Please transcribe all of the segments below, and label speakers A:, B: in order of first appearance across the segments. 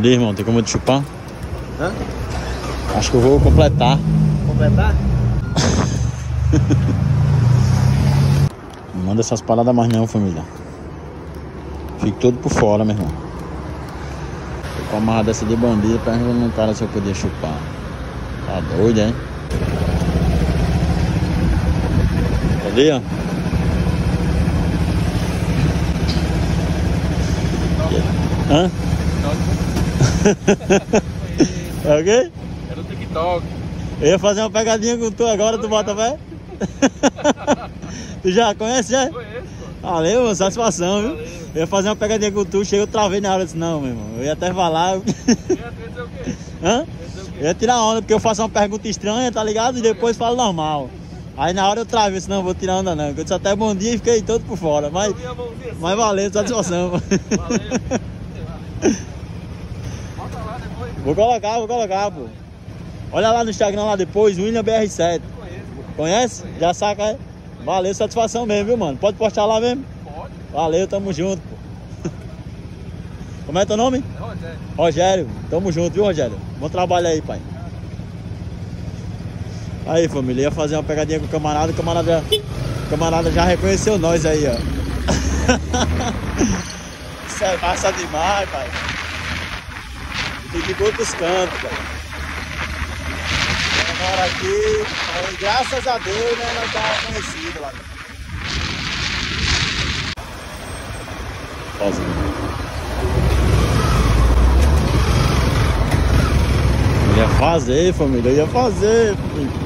A: dia,
B: irmão. Tem como te chupar?
A: Hã?
B: Acho que eu vou completar.
A: Completar?
B: Não manda essas paradas mais não, família. Fico todo por fora, meu irmão. Tô com uma dessa de bandido perguntando no cara se eu podia chupar. Tá doido, hein? Cadê, ó? Hã? É o quê?
A: Era o TikTok.
B: Eu ia fazer uma pegadinha com tu agora, tu bota fé? tu já conhece já?
A: Conheço, pô.
B: Valeu, mano, satisfação, viu?
A: Valeu.
B: Eu ia fazer uma pegadinha com tu, chega, eu travei na hora, eu disse, não, meu irmão, eu ia até falar.
A: E ia dizer o quê?
B: Hã? Eu ia tirar onda, porque eu faço uma pergunta estranha, tá ligado? E depois falo normal. Aí na hora eu travei, eu disse, não, vou tirar onda não. Eu disse até bom dia e fiquei todo por fora. Mas,
A: Eu
B: mas valeu, satisfação.
A: Valeu.
B: Vou colocar, vou colocar, pô. Olha lá no Instagram lá depois, William BR7.
A: Conheço.
B: Conhece? Já saca, é? Valeu, satisfação mesmo, viu, mano? Pode postar lá mesmo?
A: Pode.
B: Valeu, tamo junto, pô. Como é teu nome?
A: É Rogério.
B: Rogério, tamo junto, viu, Rogério? Bom trabalho aí, pai. Aí, família, ia fazer uma pegadinha com o camarada, o camarada, o camarada já reconheceu nós aí, ó. Isso é massa demais, pai. Fica em outros cantos, pai. Agora aqui, aí, graças a Deus, né, nós tá conhecido lá. Eu ia fazer, família, eu ia fazer. filho.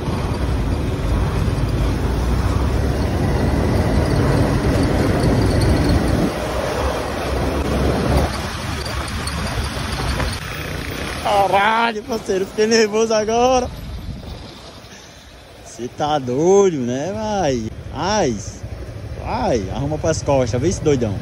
B: Caralho, parceiro, fiquei nervoso agora. Você tá doido, né, vai? Ai, ai, arruma pras costas, vê esse doidão.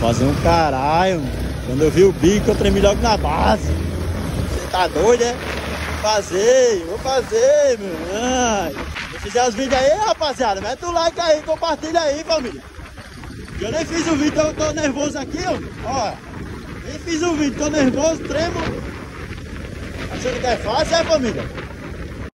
B: Fazer um caralho. Quando eu vi o bico, eu tremi logo na base. Você tá doido, é? Vou fazer, vou fazer, meu. Ai. Se fizer os vídeos aí, rapaziada, mete o like aí, compartilha aí, família. Eu nem fiz o vídeo, eu tô nervoso aqui, ó. Ó, nem fiz o vídeo, tô nervoso, tremo. Achando que é fácil, é, família?